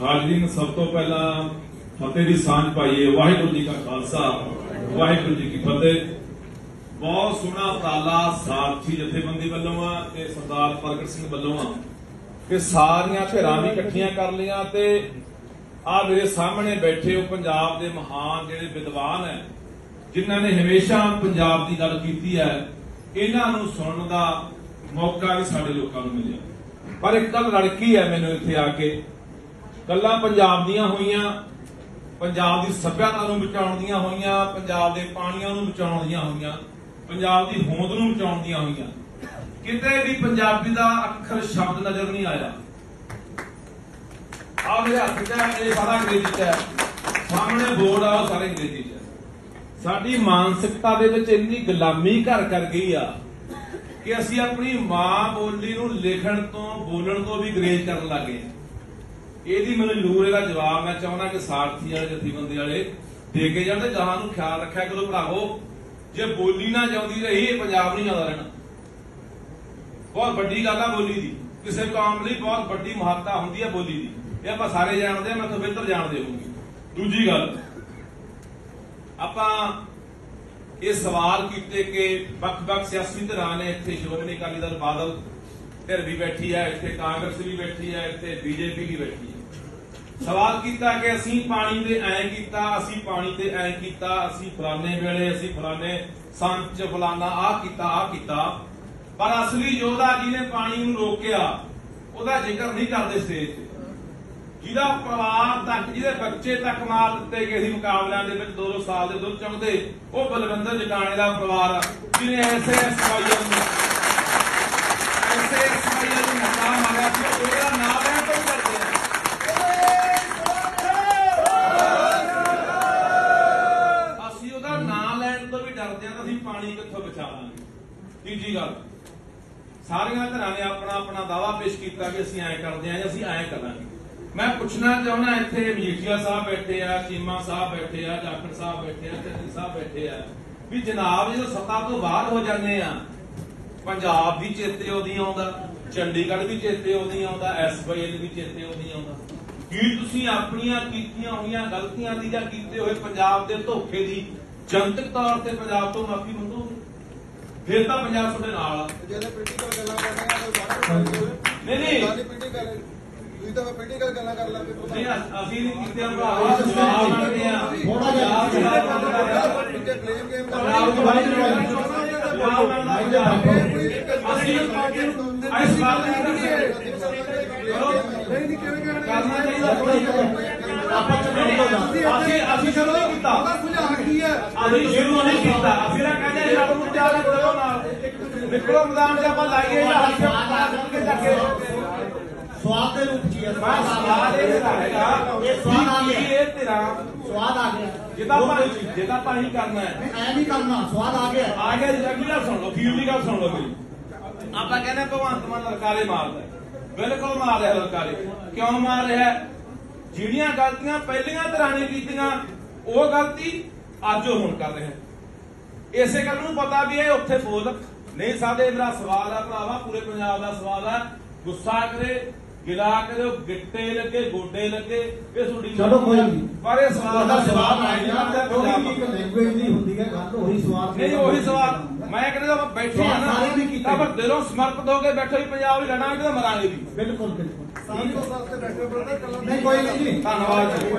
ਹਾਜ਼ਰੀਨ, ਸਭ ਤੋਂ ਪਹਿਲਾਂ ਫਤਿਹ ਦੀ ਸਾਂਝ ਪਾਈਏ। ਵਾਹਿਗੁਰੂ ਜੀ ਕਾ ਖਾਲਸਾ, ਵਾਹਿਗੁਰੂ ਜੀ ਕੀ ਫਤਿਹ। ਬਹੁਤ ਸੋਹਣਾ ਉਪਰਾਲਾ ਸਾਥੀ ਜਥੇਬੰਦੀ ਵੱਲੋਂ ਆ ਤੇ ਸਰਦਾਰ ਪ੍ਰਗਟ ਸਿੰਘ ਵੱਲੋਂ ਆ ਕਿ ਸਾਰੀਆਂ ਧਿਰਾਂ ਵੀ ਇਕੱਠੀਆਂ ਕਰ ਲਈਆਂ ਤੇ ਆ ਮੇਰੇ ਸਾਹਮਣੇ ਬੈਠੇ ਉਹ ਪੰਜਾਬ ਦੇ ਮਹਾਨ ਜਿਹੜੇ ਵਿਦਵਾਨ ਹੈ, ਜਿਨ੍ਹਾਂ ਨੇ ਹਮੇਸ਼ਾ ਪੰਜਾਬ ਦੀ ਗੱਲ ਕੀਤੀ ਹੈ, ਇਹਨਾਂ ਨੂੰ ਸੁਣਨ ਦਾ ਮੌਕਾ ਵੀ ਸਾਡੇ ਲੋਕਾਂ ਨੂੰ ਮਿਲਿਆ। ਪਰ ਇੱਕ ਗੱਲ ਲੜਕੀ ਹੈ ਮੈਨੂੰ ਇੱਥੇ ਆ ਕੇ। ਕੱਲਾ ਪੰਜਾਬ ਦੀਆਂ ਹੋਈਆਂ, ਪੰਜਾਬ ਦੀ ਸੱਭਿਅਤਾ ਨੂੰ ਬਚਾਉਣ ਦੀਆਂ ਹੋਈਆਂ, ਪੰਜਾਬ ਦੇ ਪਾਣੀਆਂ ਨੂੰ ਬਚਾਉਣ ਦੀਆਂ ਹੋਈਆਂ, ਪੰਜਾਬ ਦੀ ਹੋਂਦ ਨੂੰ ਬਚਾਉਣ ਦੀਆਂ ਹੋਈਆਂ। ਕਿਤੇ ਵੀ ਪੰਜਾਬੀ ਦਾ ਅੱਖਰ ਸ਼ਬਦ ਨਜ਼ਰ ਨਹੀਂ ਆਇਆ। ਆ ਮੇਰੇ ਹੱਥ 'ਚ ਹੈ, ਇਹ ਸਾਰਾ ਅੰਗਰੇਜ਼ੀ 'ਚ ਹੈ। ਸਾਹਮਣੇ ਬੋਰਡ ਆ, ਉਹ ਸਾਰੇ ਅੰਗਰੇਜ਼ੀ 'ਚ ਸਾਡੀ ਮਾਨਸਿਕਤਾ ਦੇ ਵਿੱਚ ਇੰਨੀ ਗੁਲਾਮੀ ਘਰ ਕਰ ਗਈ ਆ। ਕਿ ਅਸੀਂ ਆਪਣੀ ਮਾਂ ਬੋਲੀ ਨੂੰ ਲਿਖਣ ਤੋਂ, ਬੋਲਣ ਤੋਂ ਵੀ ਗਰੇਜ ਕਰਨ ਲੱਗੇ ਇਹਦੀ ਮੈਨੂੰ ਜ਼ਰੂਰ ਇਹਦਾ ਜਵਾਬ ਮੈਂ ਚਾਹੁੰਦਾ ਕਿ ਸਾਰਥੀ ਵਾਲੇ, ਜਥੇਬੰਦੀ ਵਾਲੇ ਦੇ ਕੇ ਜਾਂਦੇ ਜਹਾਂ ਨੂੰ ਖਿਆਲ ਰੱਖਿਆ ਕਰੋ ਭਰਾਵੋ। ਜੇ ਬੋਲੀ ਨਾ ਜਾਂਦੀ ਰਹੀ ਪੰਜਾਬ ਨਹੀਂ ਜਾਂਦਾ ਰਹਿਣਾ। ਬਹੁਤ ਵੱਡੀ ਗੱਲ ਆ ਬੋਲੀ ਦੀ। ਕਿਸੇ ਕੌਮ ਲਈ ਬਹੁਤ ਵੱਡੀ ਮਹੱਤਤਾ ਹੁੰਦੀ ਹੈ ਬੋਲੀ ਦੀ। ਇਹ ਆਪਾਂ ਸਾਰੇ ਜਾਣਦੇ ਆ, ਮੈਂ ਤਾਂ ਬਿਹਤਰ ਜਾਣਦੇ ਹੋਊਗੀ। ਦੂਜੀ ਗੱਲ, ਆਪਾਂ ਇਹ ਸਵਾਲ ਕੀਤੇ ਕਿ ਵੱਖ-ਵੱਖ ਸਿਆਸੀ ਧਿਰਾਂ ਨੇ ਇੱਥੇ ਸ਼੍ਰੋਮਣੀ ਅਕਾਲੀ ਦਲ ਬਾਦਲ ਧਿਰ ਵੀ ਬੈਠੀ ਹੈ, ਇੱਥੇ ਕਾਂਗਰਸ ਵੀ ਬੈਠੀ ਹੈ, ਇੱਥੇ ਬੀਜੇਪੀ ਵੀ ਬੈਠੀ ਹੈ। ਸਵਾਲ ਕੀਤਾ ਕਿ ਅਸੀਂ ਪਾਣੀ ਤੇ ਐਂ ਕੀਤਾ, ਅਸੀਂ ਪਾਣੀ ਤੇ ਐਂ ਕੀਤਾ, ਅਸੀਂ ਫਲਾਣੇ ਵੇਲੇ, ਅਸੀਂ ਫਲਾਣੇ ਸੰਚ ਫਲਾਣਾ ਆ ਕੀਤਾ ਆ ਕੀਤਾ। ਪਰ ਅਸਲੀ ਯੋਧਾ ਜੀ ਨੇ ਪਾਣੀ ਨੂੰ ਰੋਕਿਆ, ਉਹਦਾ ਜ਼ਿਕਰ ਨਹੀਂ ਕਰਦੇ ਸਟੇਜ ਤੇ। ਜਿਹਦਾ ਪਰਿਵਾਰ ਤੱਕ ਜਿਹਦੇ ਬੱਚੇ ਤੱਕ ਮਾਰ ਦਿੱਤੇ ਗਏ ਸੀ ਮੁਕਾਬਲਿਆਂ ਦੇ ਵਿੱਚ 2-2 ਸਾਲ ਦੇ ਦੁੱਧ ਚੁੰਗਦੇ ਉਹ ਬਲਵਿੰਦਰ ਜਟਾਣੇ ਦਾ ਪਰਿਵਾਰ ਆ, ਜਿਹਨੇ ਐਸੇ ਐਸਵਾਈਐਲ ਨੂੰ ਐਸੇ ਐਸਵਾਈਐਲ ਨੂੰ ਮਕਾ ਮਾਰਿਆ ਸੀ ਉਹਦਾ ਨਾਮ ਲੈਣ ਤੋਂ ਵੀ ਅਸੀਂ ਉਹਦਾ ਨਾਮ ਲੈਣ ਤੋਂ ਵੀ ਡਰਦੇ ਆ ਅਸੀਂ ਪਾਣੀ ਕਿੱਥੋਂ ਬਚਾ ਬਚਾਵਾਂਗੇ? ਤੀਜੀ ਗੱਲ ਸਾਰੀਆਂ ਧਿਰਾਂ ਨੇ ਆਪਣਾ ਆਪਣਾ ਦਾਵਾ ਪੇਸ਼ ਕੀਤਾ ਕਿ ਅਸੀਂ ਐਂ ਕਰਦੇ ਆਂ ਜਾਂ ਅਸੀਂ ਐਂ ਕਰਾਂਗੇ। ਮੈਂ ਪੁੱਛਣਾ ਚਾਹੁੰਦਾ ਇੱਥੇ ਮਜੀਠੀਆ ਸਾਹਿਬ ਬੈਠੇ ਆ ਚੀਮਾ ਸਾਹਿਬ ਬੈਠੇ ਆ ਜਾਖੜ ਸਾਹਿਬ ਬੈਠੇ ਆ ਚੰਨੀ ਸਾਹਿਬ ਬੈਠੇ ਆ। ਵੀ ਜਨਾਬ ਜਦੋਂ ਸੱਤਾ ਤੋਂ ਬਾਹਰ ਹੋ ਜਾਂਦੇ ਆ ਪੰਜਾਬ ਵੀ ਚੇਤੇ ਉਹਦੀ ਆਉਂਦਾ ਚੰਡੀਗੜ੍ਹ ਵੀ ਚੇਤੇ ਉਹਦੀ ਆਉਂਦਾ ਐਸਵਾਈਐਲ ਵੀ ਚੇਤੇ ਉਹਦੀ ਆਉਂਦਾ। ਕੀ ਤੁਸੀਂ ਆਪਣੀਆਂ ਕੀਤੀਆਂ ਹੋਈਆਂ ਗਲਤੀਆਂ ਦੀ ਜਾਂ ਕੀਤੇ ਹੋਏ ਪੰਜਾਬ ਦੇ ਧੋਖੇ ਦੀ ਜਨਤਕ ਤੌਰ ਤੇ ਪੰਜਾਬ ਤੋਂ ਮਾਫੀ ਮੰਗੋਗੇ? ਫਿਰ ਤਾਂ ਪੰਜਾਬ ਤੁਹਾਡੇ ਨਾਲ ਆ। ਜਿਹੜੇ ਪੋਲੀਟੀਕਲ ਗੱਲਾਂ ਕਰਨੀਆਂ ਨਹੀਂ, ਨਹੀਂ। ਤੁਸੀਂ ਤਾਂ ਪੋਲੀਟੀਕਲ ਗੱਲਾਂ ਕਰ ਲਾਂਗੇ ਨਹੀਂ ਅਸੀਂ ਨਹੀਂ ਕੀਤੇ ਭਰਾਵਾ ਜਵਾਬ ਮੰਗਦੇ ਆ ਥੋੜ੍ਹਾ ਜਿਹਾ ਜਵਾਬ ਮੰਗਦੇ ਆ। ਪਿੱਛੇ ਬਲੇਮ ਗੇਮ ਜਵਾਬ ਮੰਗਦੇ ਆ। ਅਸੀਂ ਇਸ ਬਾਤ ਨੂੰ ਨਹੀਂ ਨਹੀਂ ਕਿਵੇਂ ਕਰਨਾ ਚਾਹੀਦਾ ਕੋਈ ਆਪਾਂ ਚੁਣਾਵ ਤੋਂ ਜਾ ਅਸੀਂ ਅਸੀਂ ਸ਼ੁਰੂ ਨਹੀਂ ਕੀਤਾ ਉਹਦਾ ਸੁਝਾਅ ਕੀ ਹੈ ਅਸੀਂ ਸ਼ੁਰੂ ਨਹੀਂ ਕੀਤਾ ਅਸੀਂ ਨਾ ਕਹਿੰਦੇ ਰੱਬ ਨੂੰ ਦੇ ਕਰੋ ਨਾਲ ਨਿਕਲੋ ਮੈਦਾਨ 'ਚ ਆਪਾਂ ਲਾਈਏ ਜਾਂ ਹੱਥ ਸਵਾਦ ਦੇ ਰੂਪ ਚ ਹੀ ਹੈ ਮੈਂ ਸਵਾਲ ਇਹ ਹੈਗਾ। ਇਹ ਸਵਾਲ ਆ ਕੀ ਗਿਆ। ਇਹ ਤੇਰਾ ਸਵਾਦ ਆ ਗਿਆ। ਜਿਹਦਾ ਆਪਾਂ ਜਿਹਦਾ ਆਪਾਂ ਹੀ ਕਰਨਾ ਹੈ। ਐ ਨਹੀਂ ਕਰਨਾ। ਸਵਾਦ ਆ ਗਿਆ। ਆ ਗਿਆ ਜੀ। ਅਗਲੀ ਗੱਲ ਸੁਣ ਲਓ। ਫੀਲ ਦੀ ਗੱਲ ਸੁਣ ਲਓ ਮੇਰੀ ਆਪਾਂ ਕਹਿੰਦੇ ਭਗਵੰਤ ਮਾਨ ਲਲਕਾਰੇ ਮਾਰਦਾ ਹੈ। ਬਿਲਕੁਲ ਮਾਰ ਰਿਹਾ ਲਲਕਾਰੇ। ਕਿਉਂ ਮਾਰ ਰਿਹਾ ਹੈ? ਜਿਹੜੀਆਂ ਗਲਤੀਆਂ ਪਹਿਲੀਆਂ ਤਰ੍ਹਾਂ ਨੇ ਕੀਤੀਆਂ ਉਹ ਗਲਤੀ ਅੱਜ ਉਹ ਹੁਣ ਕਰ ਰਿਹਾ। ਇਸੇ ਗੱਲ ਨੂੰ ਪਤਾ ਵੀ ਇਹ ਉੱਥੇ ਬੋਲ ਨਹੀਂ ਸਾਡੇ ਮੇਰਾ ਸਵਾਲ ਹੈ ਭਰਾਵਾ ਪੂਰੇ ਪੰਜਾਬ ਦਾ ਸਵਾਲ ਹੈ ਗੁੱਸਾ ਕਰੇ ਗਿਲਾ ਕਰੇ ਗਿੱਟੇ ਲੱਗੇ ਗੋਡੇ ਲੱਗੇ ਇਹ ਤੁਹਾਡੀ ਚਲੋ ਕੋਈ ਨਹੀਂ। ਪਰ ਇਹ ਸਵਾਲ ਦਾ ਜਵਾਬ ਆਇਆ ਥੋੜੀ ਪੰਜਾਬ ਜਿਹੀ ਲੈਂਗੁਏਜ ਦੀ ਹੁੰਦੀ ਹੈ ਗੱਲ ਉਹੀ ਸਵਾਦ ਨਹੀਂ ਉਹੀ ਸਵਾਲ। ਮੈਂ ਕਹਿੰਦਾ ਆਪਾਂ ਬੈਠੇ ਆ ਨਾ ਸਾਰੇ ਵੀ ਕੀਤੇ। ਤਾਂ ਪਰ ਦਿਲੋਂ ਸਮਰਪਿਤ ਹੋ ਕੇ ਬੈਠੇ ਹੀ ਪੰਜਾਬ ਹੀ ਲੜਾਂਗੇ ਤਾਂ ਮਰਾਂਗੇ ਵੀ। ਬਿਲਕੁਲ ਬਿਲਕੁਲ। ਤੋਂ ਸਾਲ ਤੇ ਬੈਠੇ ਬਰਦਰ ਕੱਲਾ ਨਹੀਂ ਕੋਈ ਨਹੀਂ। ਜੀ ਧੰਨਵਾਦ ਜੀ।